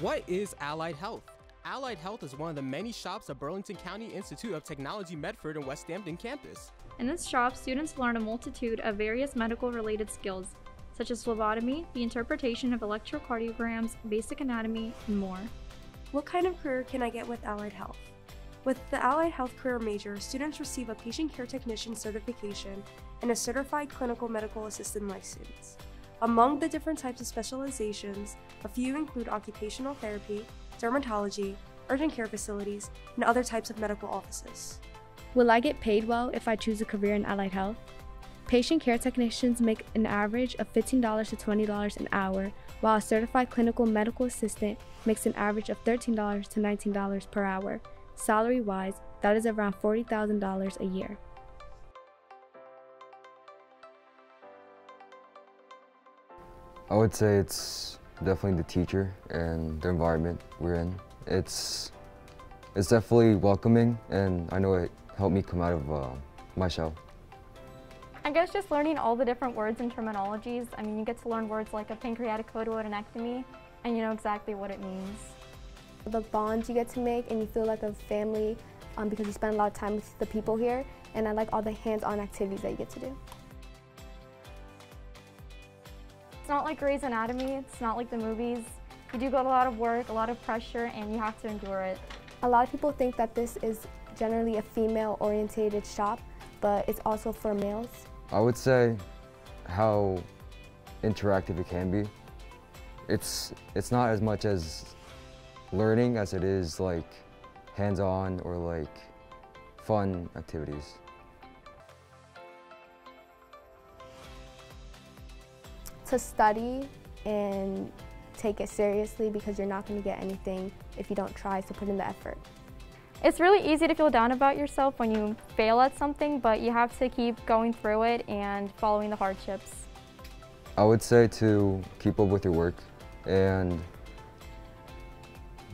What is Allied Health? Allied Health is one of the many shops at Burlington County Institute of Technology Medford and Westampton campus. In this shop, students learn a multitude of various medical related skills, such as phlebotomy, the interpretation of electrocardiograms, basic anatomy, and more. What kind of career can I get with Allied Health? With the Allied Health Career Major, students receive a patient care technician certification and a certified clinical medical assistant license. Among the different types of specializations, a few include occupational therapy, dermatology, urgent care facilities, and other types of medical offices. Will I get paid well if I choose a career in allied health? Patient care technicians make an average of $15 to $20 an hour, while a certified clinical medical assistant makes an average of $13 to $19 per hour. Salary wise, that is around $40,000 a year. I would say it's definitely the teacher and the environment we're in. It's it's definitely welcoming, and I know it helped me come out of uh, my shell. I guess just learning all the different words and terminologies. I mean, you get to learn words like a pancreaticoduodenectomy, and you know exactly what it means. The bonds you get to make, and you feel like a family um, because you spend a lot of time with the people here, and I like all the hands-on activities that you get to do. Not like Grey's Anatomy, it's not like the movies. You do get a lot of work, a lot of pressure, and you have to endure it. A lot of people think that this is generally a female-orientated shop, but it's also for males. I would say how interactive it can be. It's it's not as much as learning as it is like hands-on or like fun activities. To study and take it seriously because you're not going to get anything if you don't try, so put in the effort. It's really easy to feel down about yourself when you fail at something, but you have to keep going through it and following the hardships. I would say to keep up with your work and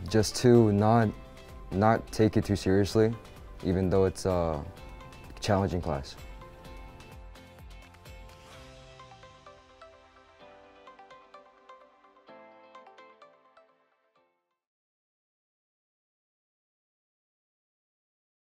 just to not not take it too seriously, even though it's a challenging class.